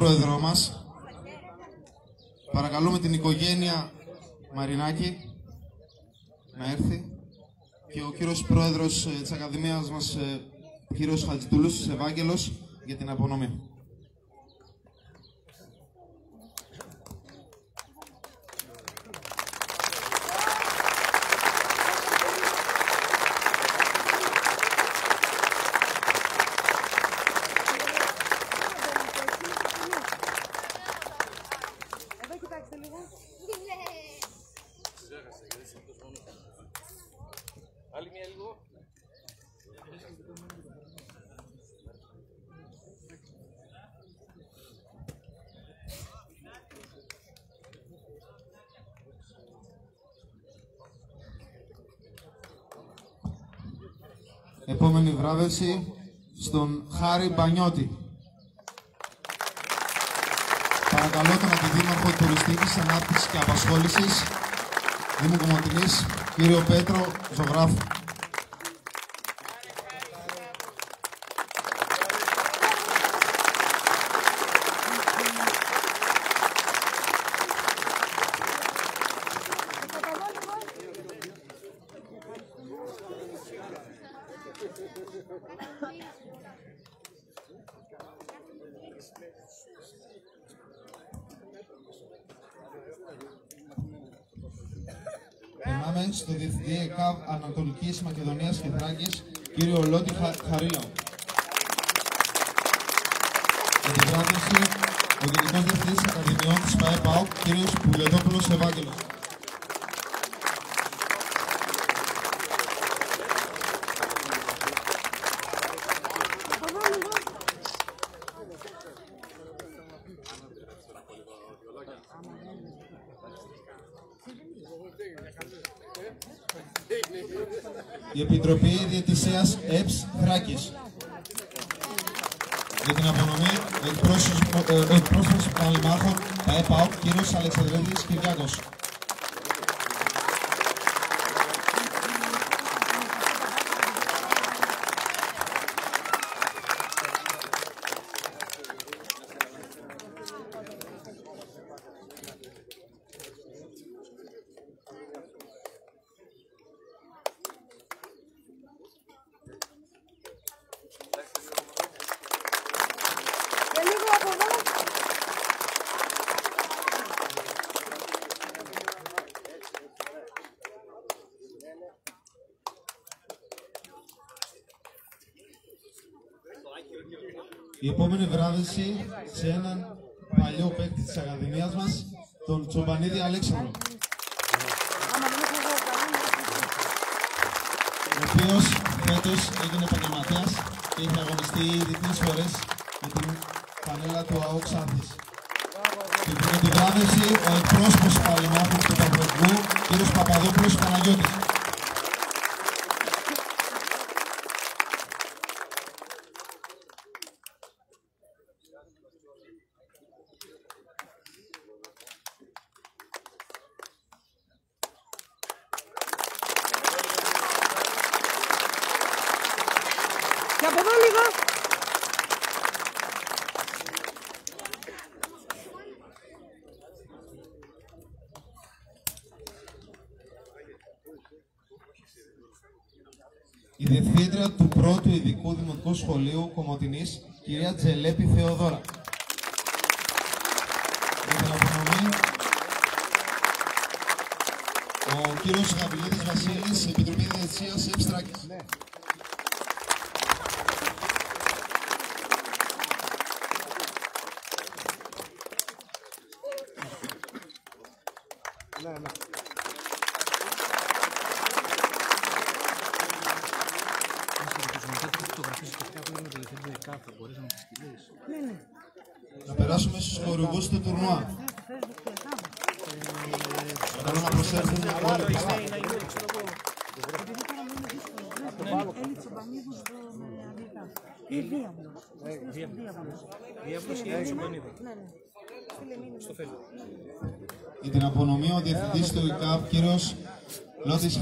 πρόεδρό μας. Παρακαλούμε την οικογένεια Μαρινάκη να έρθει και ο κύριος πρόεδρος ε, της Ακαδημίας μας, ε, κύριος Χατζητούλος Ευάγγελος, για την απονομή. Επόμενη βράβευση στον Χάρη Μπανιώτη. Παρακαλώ τον Αντιδήμαρχο Τουριστικής Ανάπτυξης και Απασχόλησης Δήμου Κομωτινής, κύριο Πέτρο Ζωγράφου. Περνάμε στο Διευθυντή ΕΚΑΒ Ανατολικής Μακεδονίας και Θράκης, κύριο Λότι Χα... Χαρίλαο. Για την βράβευση, ο Γενικός Διευθυντής Ακαδημιών της ΠαΕ ΠΑΟΚ, κύριος Πουλιοτόπουλος Ευάγγελος. Από εδώ λίγο. Η Επιτροπή Διαιτησίας ΕΠΣ Θράκης. Για την απονομή, ο εκπρόσωπος- ε, ο εκπρόσωπος Παλιμάρχων ΠαΕ ΠΑΟΚ, κύριος Αλεξανδρίδης Κυριάκος. Και λίγο από εδώ. Η επόμενη βράβευση σε έναν παλιό παίκτη της Ακαδημίας μας, τον Τσομπανίδη Αλέξανδρο, Άμα δεν έχω εγώ κανένα. ο οποίος φέτος έγινε επαγγελματίας και είχε αγωνιστεί διεθνείς φορές με την πανέλα του ΑΟΚ Ξάνθης. Και για τη βράβευση ο εκπρόσωπος παλαιμάχου του Παπαδικού, κύριος Παπαδόπουλος Παναγιώτης. Και από εδώ λίγο. Η Διευθύντρια του πρώτου ειδικού δημοτικού σχολείου Κομωτινής, κυρία Τζελέπη Θεοδόρα. Για την απονομή, ο κύριος Γαβιλίδης Βασίλης, Επιτροπή Διευθυνσίας Ευστράκης. Ναι, ναι. Να περάσουμε στους χορηγούς του τουρνουά. Θέλω να προσέλθουν όλοι πιστά. Έλλη Τσομπανίδου στο Αμερικά. Ή Δίαυλος. Δίαυλος. Διάβρωση ή Τσομπανίδη. Ναι, ναι. Φίλε μήνυμα. Στο φίλο. Για την απονομή ο Διευθυντής του ΙΚΑΠ, κύριος Λότης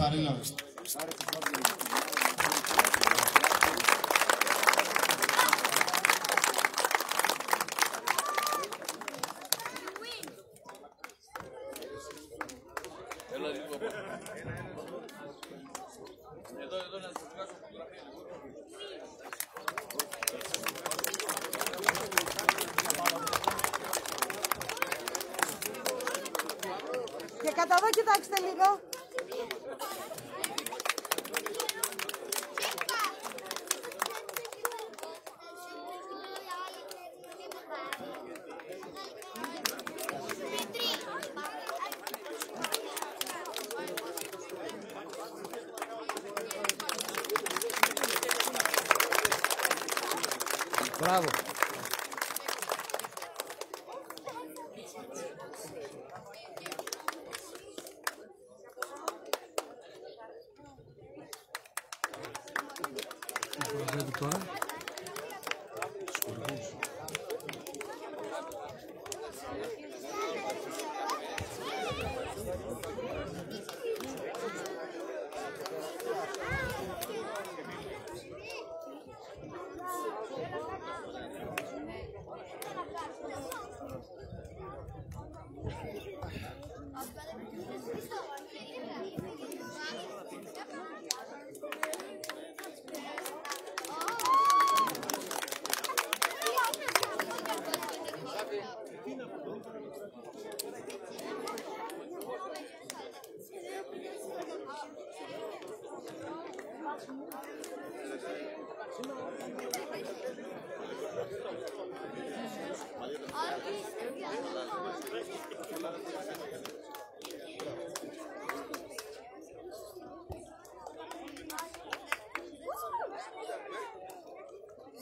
Και κατά εδώ κοιτάξτε λίγο. Bravo. Produtora.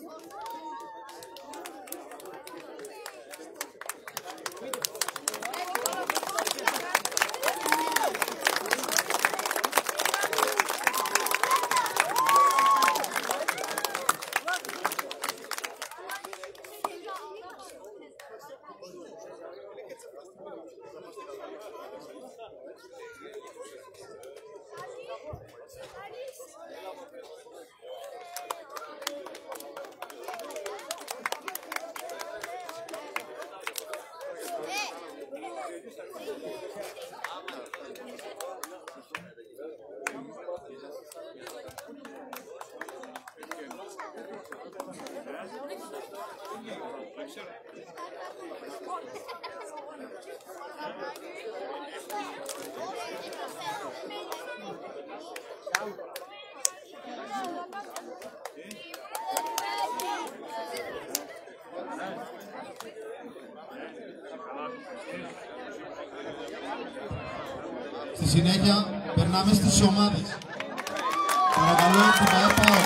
Oh, no. Στη συνέχεια περνάμε στις ομάδες. Παρακαλώ την ΑΕΠΑΟ.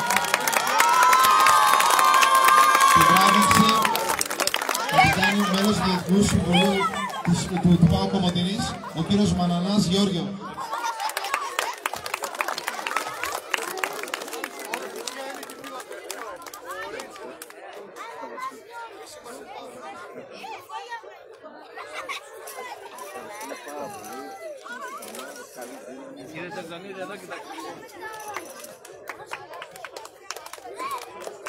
Την τράβηξε καπιτάνιο μέλος του Διεθνούς Συμβουλίου της- του του ΠΑΟ Κομωτινής, ο κύριος Μανανάς Γεώργιο. Κύριε Τερζονίδη, εδώ κοιτάξτε.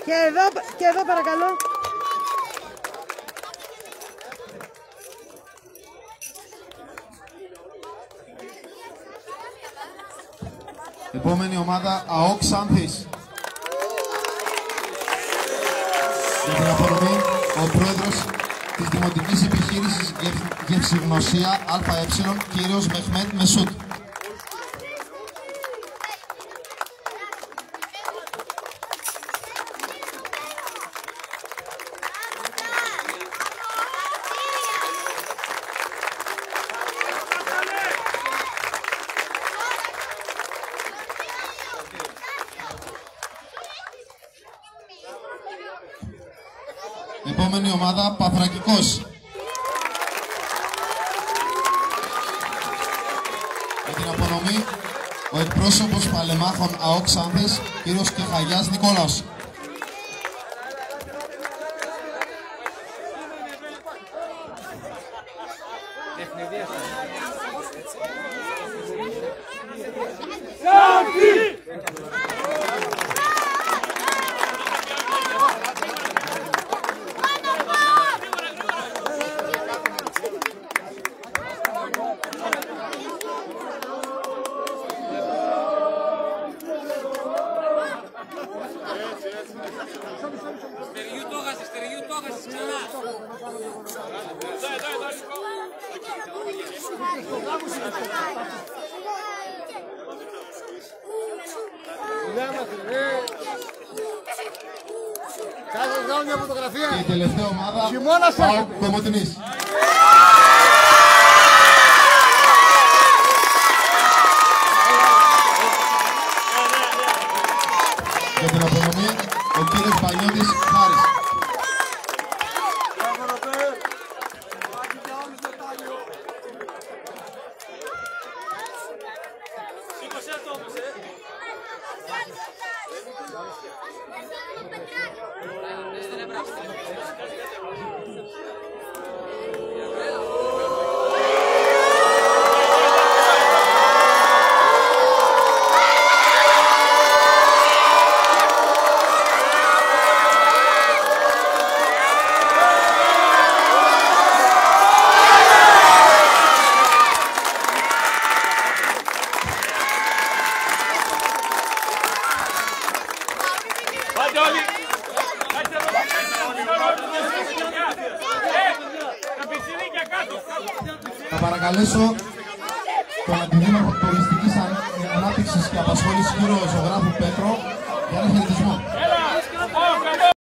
Και εδώ, και εδώ παρακαλώ. Επόμενη ομάδα ΑΟΚ Σάνθης. Για την αφορμή, ο πρόεδρος της Δημοτικής Επιχείρησης Γευ- Γευσηγνωσία ΑΕ, κύριος Μεχμέτ Μεσούτ. Επόμενη ομάδα Παθρακικός. Για την απονομή, ο εκπρόσωπος παλεμάχων ΑΟΚ Σάνθες, κύριος Κεχαγιάς Νικόλαος. Κάνω μια φωτογραφία. Και η τελευταία ομάδα, Χειμώνας ΠΑΟΚ έρχεται. Κομωτινής. Για την απονομή, ο κύριος Πανιώτης Χάρης. Πάτε όλοι. Κάτσε εδώ. Ε, τα πιτσιρίκια κάτω. Θα παρακαλέσω τον Αντιδήμαρχο Τουριστικής Ανάπτυξης και Απασχόλησης κύριο Ζωγράφου Πέτρο για ένα χαιρετισμό.